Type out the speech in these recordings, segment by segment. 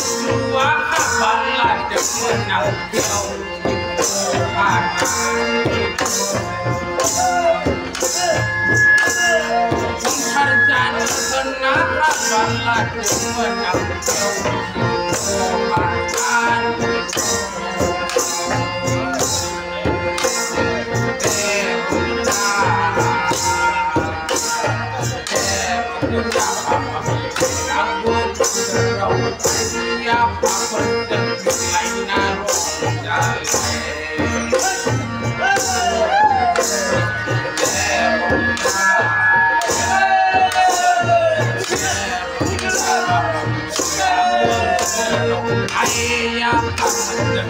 You I'm a life my mind. My.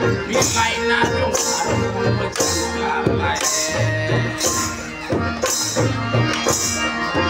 We might not know you.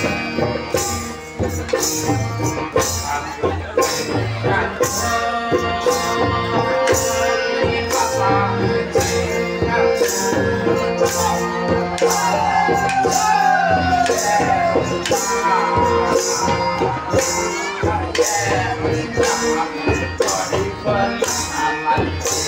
Yeah, you, got my body, buddy. I'm like,